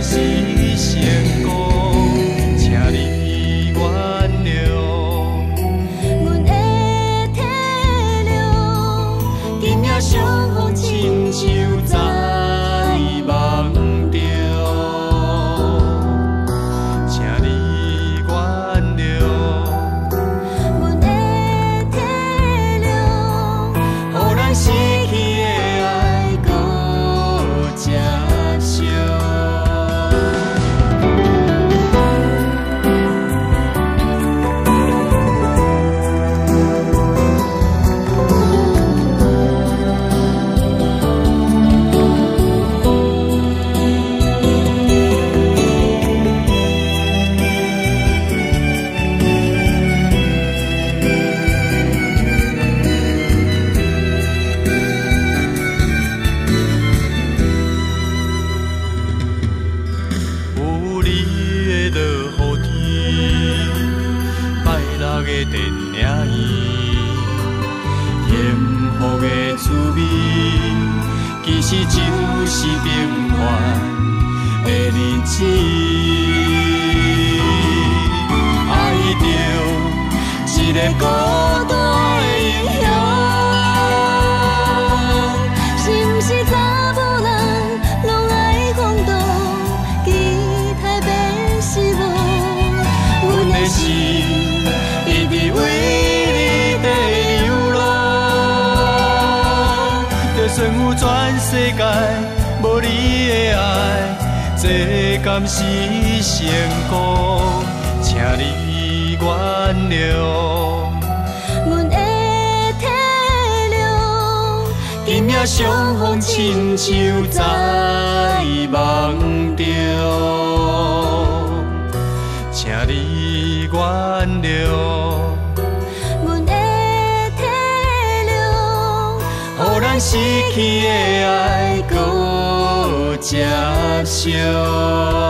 是成功请你原谅。阮的体谅今夜相望亲像电影院，幸福的滋味，其实就是平凡的日子。爱着一个就算有全世界无你的爱，这敢是成功？请你原谅，阮的体谅，今夜相逢亲像在梦中，请你原谅。失去的爱搁接受。